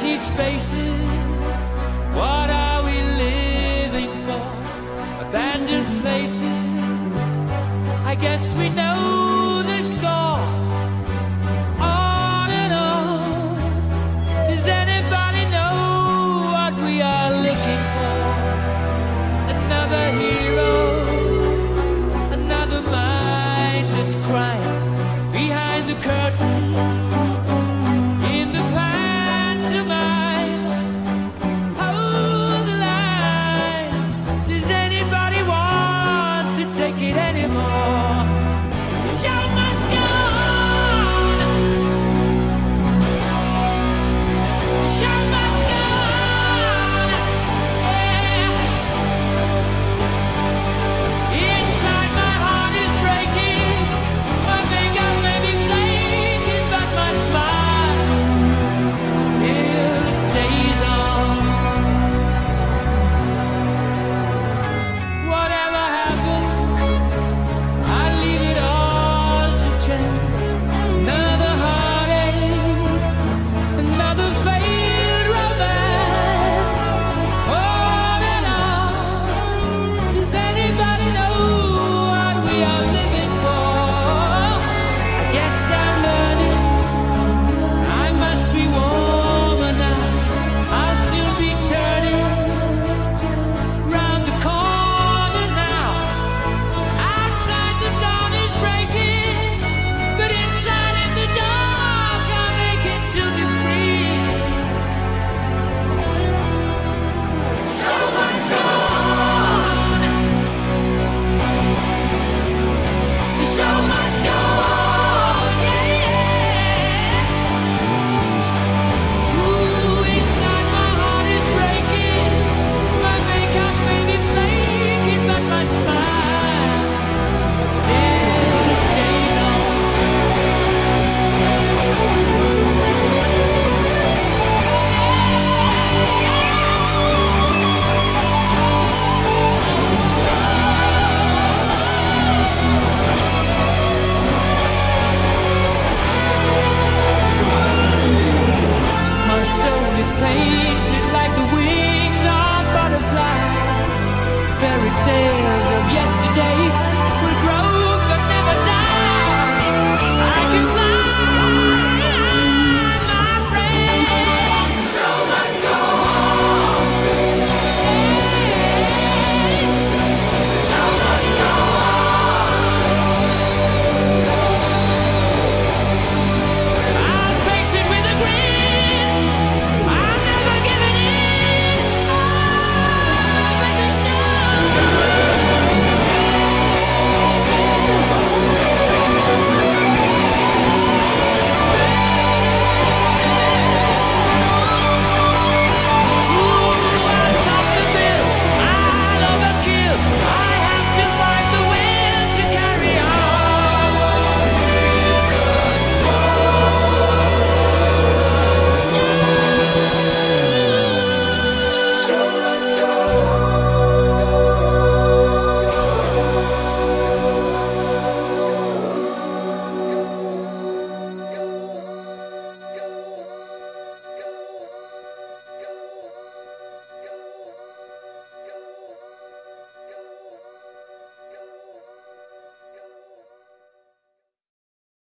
empty spaces. What are we living for? Abandoned places. I guess we know the score. On and on. Does anybody know what we are looking for? Another hero. anymore. Show my